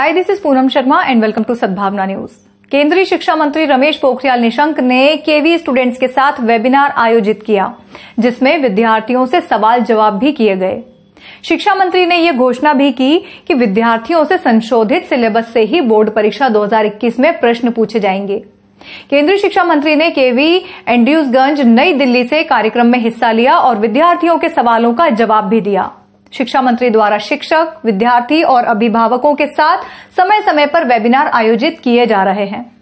Hi this is Poonam Sharma and welcome to Sadbhavna news केंद्रीय शिक्षा मंत्री रमेश पोखरियाल निशंक ने केवी स्टूडेंट्स के साथ वेबिनार आयोजित किया, जिसमें विद्यार्थियों से सवाल जवाब भी किए गए। शिक्षा मंत्री ने यह घोषणा भी की कि विद्यार्थियों से संशोधित सिलेबस से ही बोर्ड परीक्षा 2021 में प्रश्न पूछे जाएँगे। केंद्रीय शिक्षा मंत्री ने केवी एंड्यूसगंज नई दिल्ली से कार्यक्रम में हिस्सा लिया और विद्यार्थियों के सवालों का जवाब भी दिया। शिक्षा मंत्री द्वारा शिक्षक, विद्यार्थी और अभिभावकों के साथ समय समय पर वेबिनार आयोजित किए जा रहे हैं।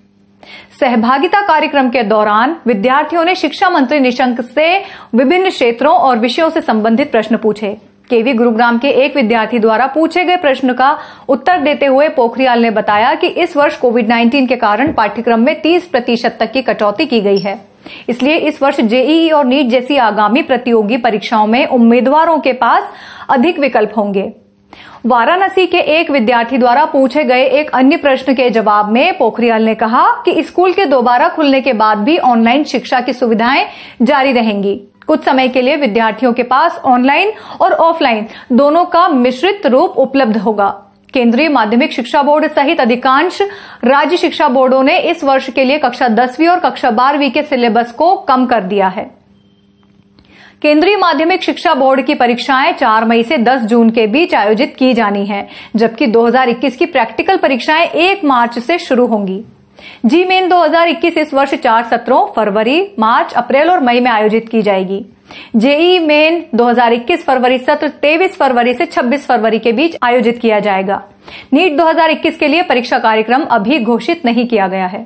सहभागिता कार्यक्रम के दौरान विद्यार्थियों ने शिक्षा मंत्री निशंक से विभिन्न क्षेत्रों और विषयों से संबंधित प्रश्न पूछे। केवी गुरुग्राम के एक विद्यार्थी द्वारा पूछे गए प्रश्न का उत्तर देते हुए पोखरियाल ने बताया कि इस वर्ष कोविड 19 के कारण पाठ्यक्रम में 30 प्रतिशत तक की कटौती की गई है। इसलिए इस वर्ष जेईई और नीट जैसी आगामी प्रतियोगी परीक्षाओं में उम्मीदवारों के पास अधिक विकल्प होंगे। वाराणसी के एक विद्यार्थी द्वारा पूछे गए एक अन्य प्रश्न के जवाब में पोखरियाल ने कहा कि स्कूल के दोबारा खुलने के बाद भी ऑनलाइन शिक्षा की सुविधाएँ जारी रहेंगी। कुछ समय के लिए विद्यार्थियों के पास ऑनलाइन और ऑफलाइन दोनों का मिश्रित रूप उपलब्ध होगा। केंद्रीय माध्यमिक शिक्षा बोर्ड सहित अधिकांश राज्य शिक्षा बोर्डों ने इस वर्ष के लिए कक्षा दसवीं और कक्षा बारहवीं के सिलेबस को कम कर दिया है। केंद्रीय माध्यमिक शिक्षा बोर्ड की परीक्षाएँ 4 मई से 10 जून के बीच आयोजित की जानी है, जबकि 2021 की प्रैक्टिकल परीक्षाएँ 1 मार्च से शुरू होंगी। जी मेन 2021 इस वर्ष चार सत्रों, फरवरी, मार्च, अप्रैल और मई में आयोजित की जाएगी। जेई मेन 2021 फरवरी, सत्र 23 फरवरी से 26 फरवरी के बीच आयोजित किया जाएगा। नीट 2021 के लिए परीक्षा कार्यक्रम अभी घोषित नहीं किया गया है।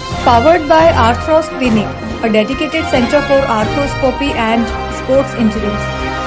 Powered by Arthros clinic dedicated centre for arthroscopy and sports injuries